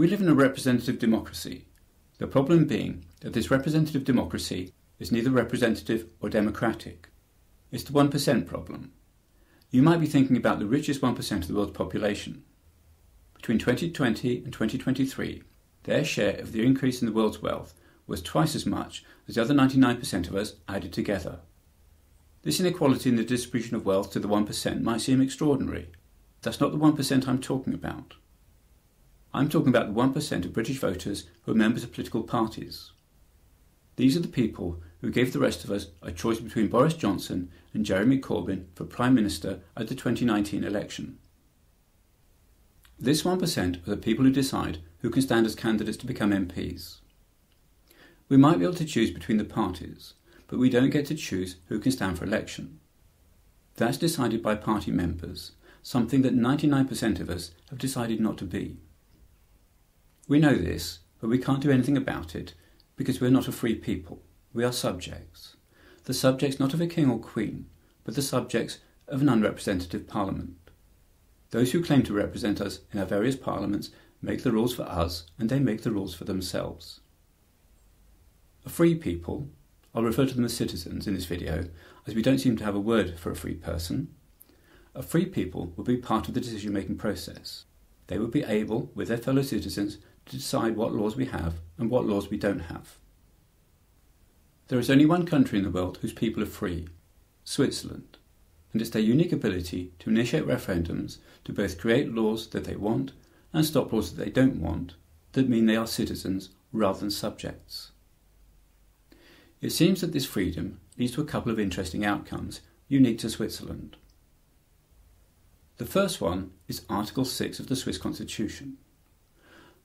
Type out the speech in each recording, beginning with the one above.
We live in a representative democracy. The problem being that this representative democracy is neither representative or democratic. It's the 1% problem. You might be thinking about the richest 1% of the world's population. Between 2020 and 2023, their share of the increase in the world's wealth was twice as much as the other 99% of us added together. This inequality in the distribution of wealth to the 1% might seem extraordinary. That's not the 1% I'm talking about. I'm talking about the 1% of British voters who are members of political parties. These are the people who gave the rest of us a choice between Boris Johnson and Jeremy Corbyn for Prime Minister at the 2019 election. This 1% are the people who decide who can stand as candidates to become MPs. We might be able to choose between the parties, but we don't get to choose who can stand for election. That's decided by party members, something that 99% of us have decided not to be. We know this, but we can't do anything about it because we're not a free people. We are subjects. The subjects not of a king or queen, but the subjects of an unrepresentative parliament. Those who claim to represent us in our various parliaments make the rules for us and they make the rules for themselves. A free people, I'll refer to them as citizens in this video, as we don't seem to have a word for a free person. A free people would be part of the decision making process. They would be able, with their fellow citizens, to decide what laws we have and what laws we don't have. There is only one country in the world whose people are free Switzerland, and it's their unique ability to initiate referendums to both create laws that they want and stop laws that they don't want that mean they are citizens rather than subjects. It seems that this freedom leads to a couple of interesting outcomes unique to Switzerland. The first one is Article 6 of the Swiss Constitution.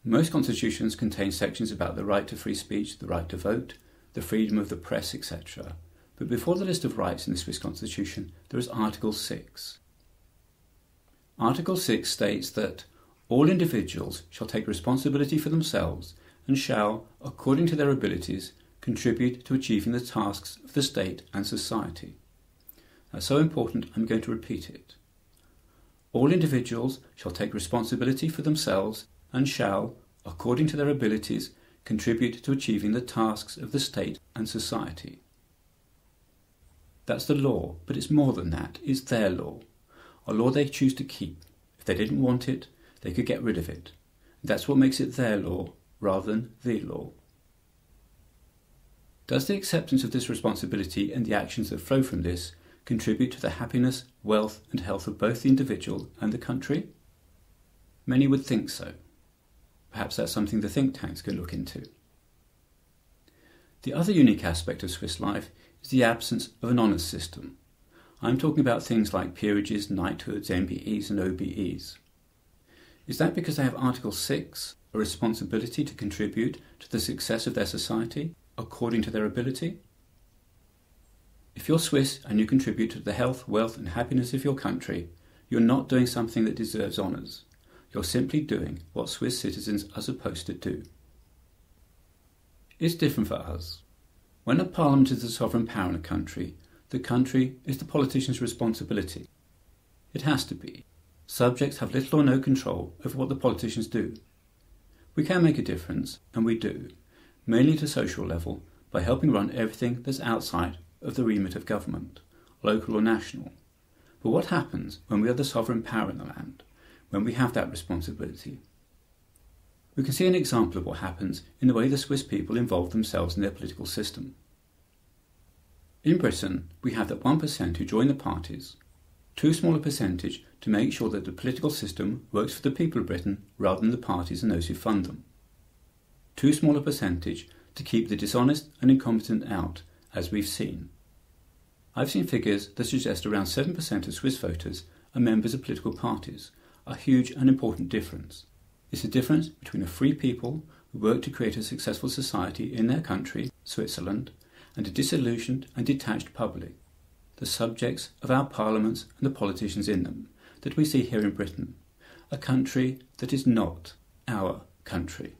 Most constitutions contain sections about the right to free speech, the right to vote, the freedom of the press, etc. But before the list of rights in the Swiss constitution, there is Article 6. Article 6 states that all individuals shall take responsibility for themselves and shall, according to their abilities, contribute to achieving the tasks of the state and society. That's so important, I'm going to repeat it. All individuals shall take responsibility for themselves and shall, according to their abilities, contribute to achieving the tasks of the state and society. That's the law, but it's more than that. It's their law. A law they choose to keep. If they didn't want it, they could get rid of it. That's what makes it their law rather than the law. Does the acceptance of this responsibility and the actions that flow from this contribute to the happiness, wealth, and health of both the individual and the country? Many would think so. Perhaps that's something the think tanks could look into. The other unique aspect of Swiss life is the absence of an honours system. I'm talking about things like peerages, knighthoods, MBEs, and OBEs. Is that because they have Article 6, a responsibility to contribute to the success of their society according to their ability? If you're Swiss and you contribute to the health, wealth, and happiness of your country, you're not doing something that deserves honours. You're simply doing what Swiss citizens are supposed to do. It's different for us. When a parliament is the sovereign power in a country, the country is the politician's responsibility. It has to be. Subjects have little or no control over what the politicians do. We can make a difference, and we do, mainly at a social level, by helping run everything that's outside of the remit of government, local or national. But what happens when we are the sovereign power in the land? When we have that responsibility. We can see an example of what happens in the way the Swiss people involve themselves in their political system. In Britain, we have that 1% who join the parties, too small a percentage to make sure that the political system works for the people of Britain rather than the parties and those who fund them. Too small a percentage to keep the dishonest and incompetent out, as we've seen. I've seen figures that suggest around 7% of Swiss voters are members of political parties, a huge and important difference. It's the difference between a free people who work to create a successful society in their country, Switzerland, and a disillusioned and detached public, the subjects of our parliaments and the politicians in them, that we see here in Britain, a country that is not our country.